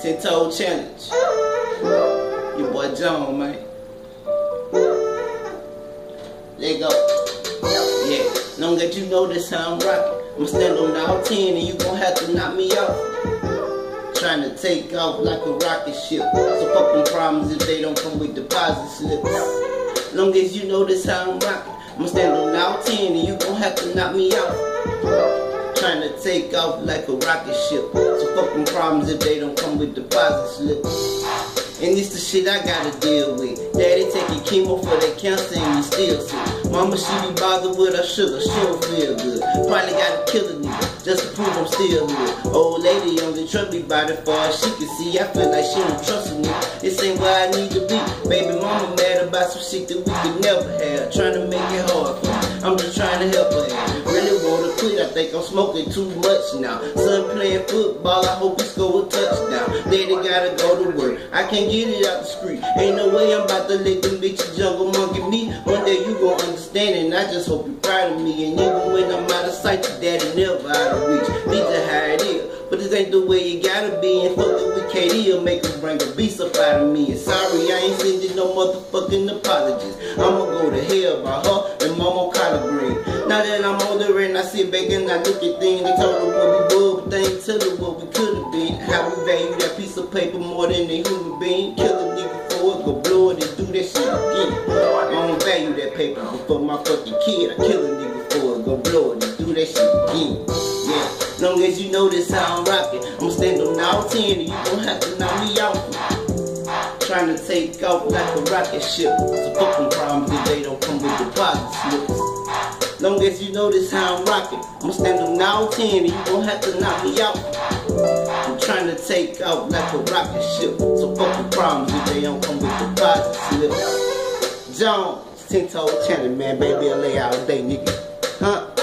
Ten toe challenge. Your boy John, man. Let go. Yeah. Long as you know this how I'm rocking. I'ma stand on all 10 and you gon' have to knock me off. Trying to take off like a rocket ship. So fuck them problems if they don't come with deposit slips. Long as you know this how I'm rocking. I'ma stand on all 10 and you gon' have to knock me off. Trying to take off like a rocket ship. So fuck them problems if they don't come with deposit slips. And it's the shit I gotta deal with. Daddy taking chemo for that cancer and you still sick. Mama, she be bothered with her sugar, she don't feel good. Probably gotta kill a nigga just to prove I'm still good. Old lady on the truck be by the far she can see. I feel like she don't trust me. This ain't where I need to be. Baby mama mad about some shit that we could never have. Trying think I'm smoking too much now. Son playing football, I hope he score a touchdown. Daddy gotta go to work. I can't get it out the street. Ain't no way I'm about to let them bitches jungle monkey me. One day you gon' understand and I just hope you're proud of me. And even when I'm out of sight, your daddy never out of reach. But this ain't the way you gotta be. And fuck it with KD will make him bring a beast up out of me. And sorry, I ain't sending no motherfucking apologies. I'ma go to hell by her and mama collard green. Now that I'm older and I sit back and I look at things, they told her what we were, but they ain't tell her what we could have been. How we value that piece of paper more than a human being. Kill a nigga for it, go blow it and do that shit again. I don't value that paper, but for my fucking kid, I kill a nigga for it, go blow it and do that shit again. Yeah. Long as you know this how I'm rocking, I'ma stand on all 10 and you gon' have to knock me out. Trying to take off like a rocket ship. So fuck them problems if they don't come with deposit slips. Long as you know this how I'm rocking, I'ma stand on all 10 and you gon' have to knock me out. I'm trying to take off like a rocket ship. So fuck the problems if they don't come with deposit slips. Jonesz, 10 toe channel, man, baby, LA all day, nigga. Huh?